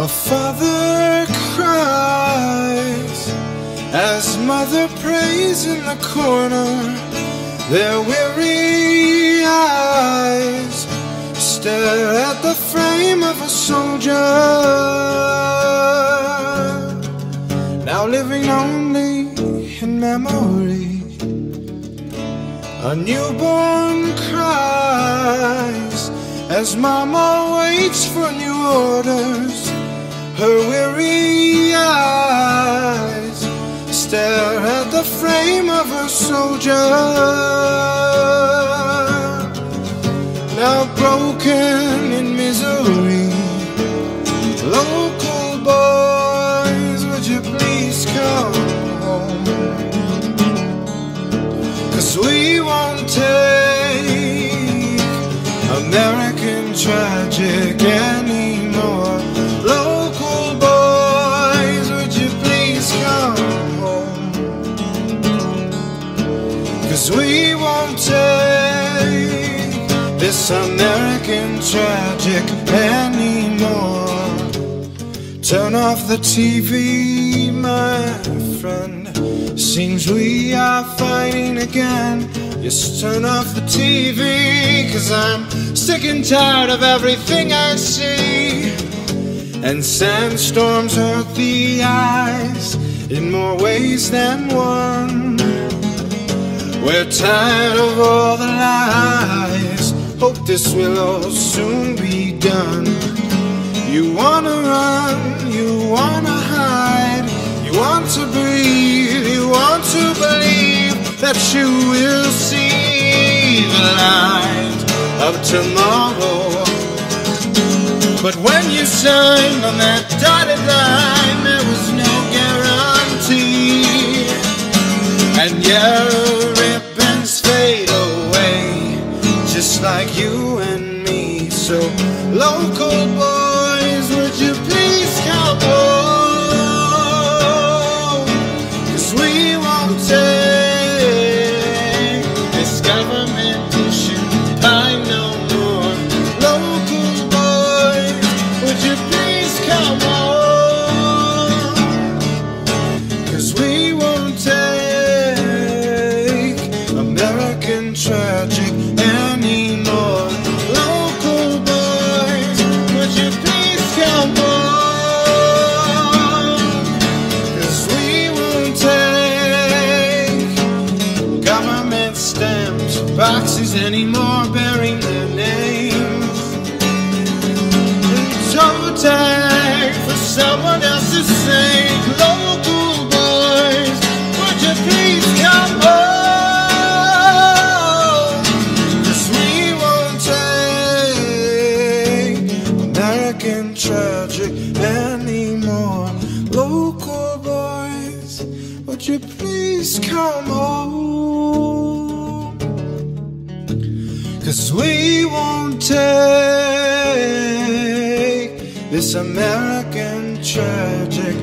A father cries as mother prays in the corner. Their weary eyes stare at the frame of a soldier. Now living only in memory. A newborn cries as mama waits for new orders. Her weary eyes stare at the frame of her soldier. Now broken in misery. Local boys, would you please come home? Cause we won't take American tragic anymore. Cause we won't take this American tragic anymore. Turn off the TV, my friend. Seems we are fighting again. Just turn off the TV, cause I'm sick and tired of everything I see. And sandstorms hurt the eyes in more ways than one. We're tired of all the lies. Hope this will all soon be done. You wanna run, you wanna hide, you want to breathe, you want to believe that you will see the light of tomorrow. But when you signed on that dotted line, you and me. So, local boys, would you please boxes anymore bearing their names. And toe tag for someone else's sake. Local boys, would you please come home? Cause we won't take American tragic anymore. Local boys, would you please come home? Cause we won't take this American tragic